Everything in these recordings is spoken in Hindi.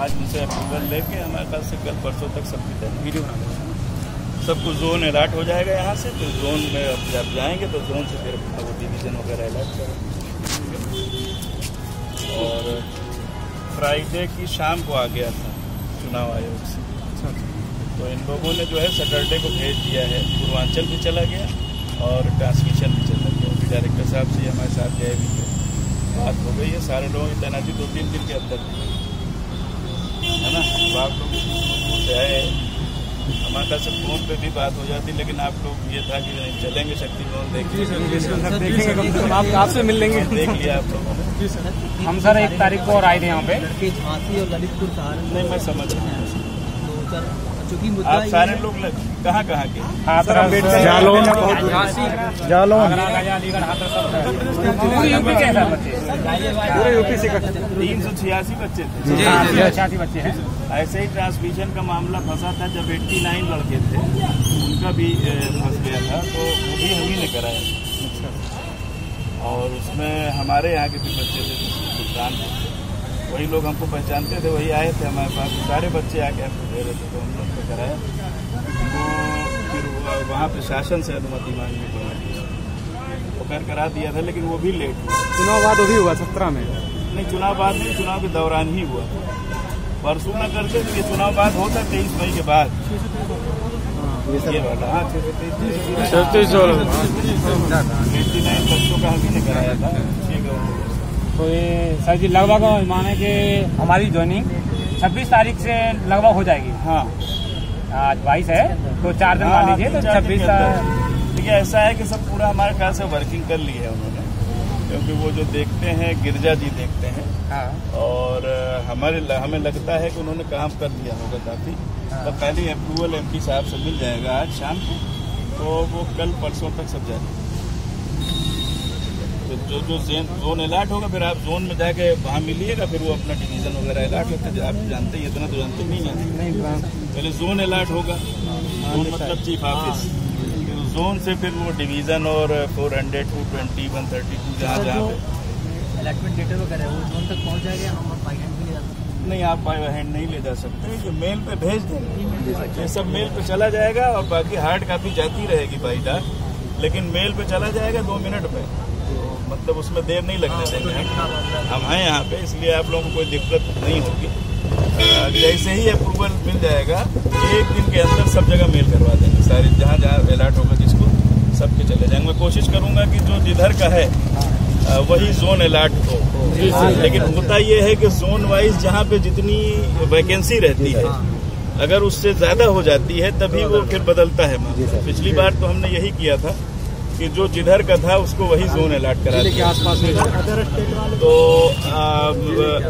आज उनसे अप्रूवल लेके हमारे पास से कल परसों तक सबकी वीडियो बना सबको जोन अलर्ट हो जाएगा यहाँ से तो जोन में अब जब जाएँगे तो जोन से फिर वो डिवीज़न वगैरह अलर्ट करेंगे। और फ्राइडे की शाम को आ गया था चुनाव आयोग से। तो इन लोगों ने जो है सैटरडे को भेज दिया है। पूर्वांचल भी चला गया और ट्रांसमिशन भी चला गया। अभी डायरेक्टर साहब से हमारे साथ गए भी थे। बात हो गई है, सारे लोगों की तैनाती दो तीन दिन के अंदर है ना? तो आप लोग से आए हमारे पास फ़ोन पे भी बात हो जाती लेकिन आप लोग ये था कि नहीं चलेंगे शक्ति भवन देखिए देखेंगे। कम से कम आप आपसे मिल लेंगे देख लिया आप लोगों। ने हम सर एक तारीख को और आए थे यहाँ पे। झांसी और ललितपुर सहारनपुर। नहीं मैं समझ रहा हूँ। तो सर चूँकि आप सारे लोग कहाँ कहाँ के? जालौन। जालौन। पूरी यूपी से तीन सौ छियासी बच्चे थे। छियासी बच्चे हैं। ऐसे ही ट्रांसमिशन का मामला फंसा था जब 89 लड़के थे। उनका भी फंस गया था तो वो भी हम ही ने कराया और उसमें हमारे यहाँ के भी बच्चे थे सुल्तान वही लोग हमको पहचानते थे वही आए थे हमारे पास सारे बच्चे आके हमको दे रहे थे तो हम लोग को कराया तो फिर वहाँ प्रशासन से अनुमति मांगनी पड़ी वो कर करा दिया था लेकिन वो भी लेट हुआ चुनाव बाद भी हुआ सत्रह में नहीं चुनाव बाद नहीं चुनाव के दौरान ही हुआ परसों न करते तो ये चुनाव बाद होता तेईस मई के बाद ये वाला हाँ छत्तीस एट्टी नाइन बच्चों का हम ही ने कराया था है तो ये सर जी लगभग माने कि हमारी ज्वाइनिंग छब्बीस तारीख से लगभग हो जाएगी। हाँ। आज बाईस है तो चार दिन मान लीजिए तो छब्बीस। देखिए ऐसा है कि सब पूरा हमारे ख्याल से वर्किंग कर ली है उन्होंने। क्योंकि वो जो देखते हैं गिरजा जी देखते हैं। हाँ। और हमारे हमें लगता है कि उन्होंने काम कर दिया होगा काफ़ी। तो पहले अप्रूवल एमपी साहब से मिल जाएगा आज शाम को। तो वो कल परसों तक सब जाएगा। जो जो जोन अलर्ट होगा फिर आप जोन में जाके वहाँ मिलिएगा फिर वो अपना डिवीज़न वगैरह अलर्ट होता है। आप जानते ही इतना तो जानते नहीं है। पहले जोन अलर्ट होगा। जोन मतलब चीफ ऑफ़िस जोन से फिर वो डिवीज़न और four hundred two twenty one thirty two जहाँ जहाँ जो पे। अलॉटमेंट डेटा वगैरह वो जोन तक पहुँच जाएगा हम बाई हैंड भी ले जा सकते नहीं आप बाय हैंड नहीं ले जा सकते। ये मेल पे भेज देंगे। ये सब मेल पे चला जाएगा और बाकी हार्ड कापी जाती रहेगी बाई डाक लेकिन मेल पे चला जाएगा दो मिनट में। मतलब उसमें देर नहीं लगने देंगे। हम हम हैं यहाँ पे इसलिए आप लोगों को कोई दिक्कत नहीं होगी। जैसे ही अप्रूवल मिल जाएगा एक दिन के अंदर सब जगह मेल करवा देंगे। सारे जहाँ जहाँ अलर्ट होगा जिसको सबके चले जाएँगे। मैं कोशिश करूँगा कि जो जिधर का है वही जोन अलर्ट हो। लेकिन होता ये है कि जोन वाइज जहाँ पे जितनी वैकेंसी रहती है अगर उससे ज़्यादा हो जाती है तभी वो फिर बदलता है। पिछली बार तो हमने यही किया था। कि जो जिधर का था उसको वही जोन अलर्ट करा के दिया। आसपास में तो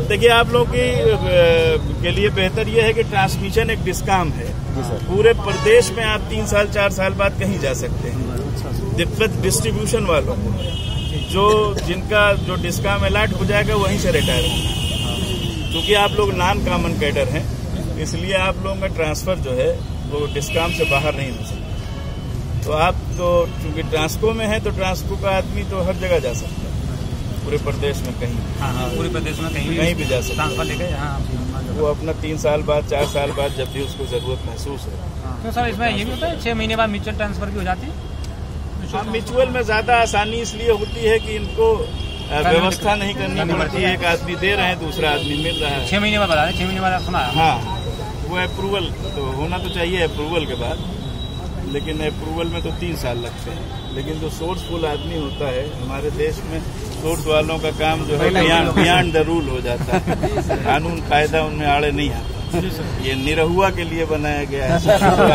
देखिए आप लोग की के लिए बेहतर ये है कि ट्रांसमिशन एक डिस्काम है। पूरे प्रदेश में आप तीन साल चार साल बाद कहीं जा सकते हैं। दिक्कत डिस्ट्रीब्यूशन वालों को। जो जिनका जो डिस्काम अलर्ट हो जाएगा वहीं से रिटायर होंगे। क्योंकि आप लोग नॉन कॉमन कैडर हैं इसलिए आप लोगों का ट्रांसफ़र जो है वो डिस्काम से बाहर नहीं हो सकता। तो आप तो चूँकि ट्रांसको में है तो ट्रांसको का आदमी तो हर जगह जा सकता है। पूरे प्रदेश में कहीं हाँ हाँ पूरे प्रदेश में कहीं कहीं भी जा सकता ट्रांसफ़र लेके हाँ है वो अपना तीन साल बाद चार साल बाद जब भी उसको ज़रूरत महसूस है। तो सर इसमें ये भी होता है छह महीने बाद म्यूचुअल ट्रांसफ़र भी हो जाती है? हाँ म्यूचुअल में ज़्यादा आसानी इसलिए होती है कि इनको व्यवस्था नहीं करनी पड़ती है। एक आदमी दे रहे हैं दूसरा आदमी मिल रहा है। छह महीने बाद बता रहे छह महीने बाद सुना। हाँ वो अप्रूवल तो होना तो चाहिए अप्रूवल के बाद। लेकिन अप्रूवल में तो तीन साल लगते हैं। लेकिन जो सोर्सफुल आदमी होता है हमारे देश में सोर्स वालों का काम जो है बियॉन्ड द रूल हो जाता है। कानून कायदा उनमें आड़े नहीं आता। ये निरहुआ के लिए बनाया गया है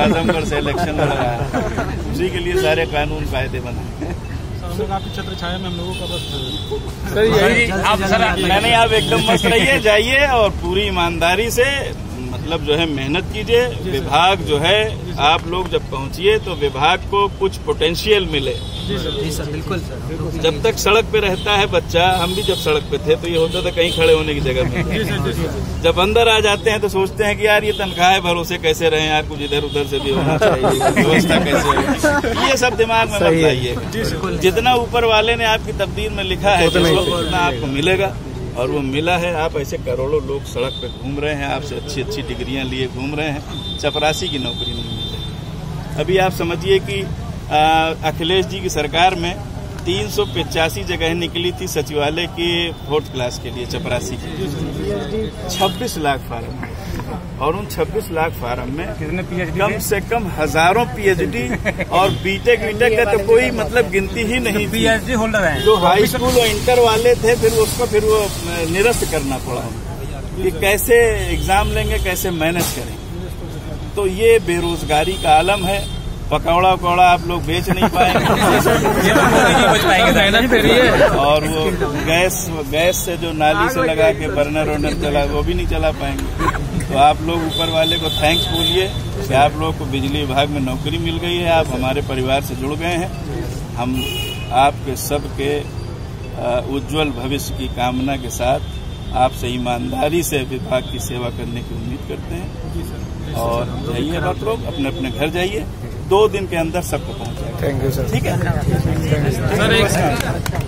आजमगढ़ से इलेक्शन लड़ रहा है। उसी के लिए सारे कानून कायदे बनाए हैं। आपकी छत्र छाया में हम लोगों का बस सर यही आप सर नहीं नहीं आप एकदम मस्त रहिए जाइए और पूरी ईमानदारी से मतलब जो है मेहनत कीजिए विभाग जो है आप लोग जब पहुंचिए तो विभाग को कुछ पोटेंशियल मिले। जी सर। बिल्कुल सर। जब तक सड़क पे रहता है बच्चा हम भी जब सड़क पे थे तो ये होता था कहीं खड़े होने की जगह में जब अंदर आ जाते हैं तो सोचते हैं कि यार ये तनख्वाह है भरोसे कैसे रहे? यार कुछ इधर उधर से भी होना चाहिए व्यवस्था कैसे होगी ये सब दिमाग में मत आइए जितना ऊपर वाले ने आपकी तकदीर में लिखा है उतना आपको मिलेगा। और वो मिला है, आप ऐसे करोड़ों लोग सड़क पे घूम रहे हैं, आपसे अच्छी अच्छी डिग्रियाँ लिए घूम रहे हैं, चपरासी की नौकरी नहीं मिल। रही अभी आप समझिए कि अखिलेश जी की सरकार में तीन सौ पचासी जगह निकली थी सचिवालय के फोर्थ क्लास के लिए चपरासी के लिए। छब्बीस लाख फार्म। और उन 26 लाख फार्म में कितने पीएचडी कम से कम हज़ारों पीएचडी और बीटेक वीटेक का तो कोई मतलब गिनती ही नहीं थी। पीएचडी होल्डर हैं। जो हाई स्कूल और इंटर वाले थे फिर उसको फिर वो निरस्त करना पड़ा। कि कैसे एग्ज़ाम लेंगे कैसे मैनेज करेंगे। तो ये बेरोजगारी का आलम है। पकौड़ा उकौड़ा आप लोग बेच नहीं पाएँगे। ये तो है और वो गैस गैस से जो नाली से लगा के बर्नर वर्नर चला वो भी नहीं चला पाएँगे। तो आप लोग ऊपर वाले को थैंक्स बोलिए कि आप लोग को बिजली विभाग में नौकरी मिल गई है। आप हमारे परिवार से जुड़ गए हैं। हम आपके सबके उज्जवल भविष्य की कामना के साथ आपसे ईमानदारी से विभाग की सेवा करने की उम्मीद करते हैं। और जाइए आप लोग अपने अपने घर जाइए। दो दिन के अंदर सबको पहुँच थैंक यू सर ठीक है? सर एक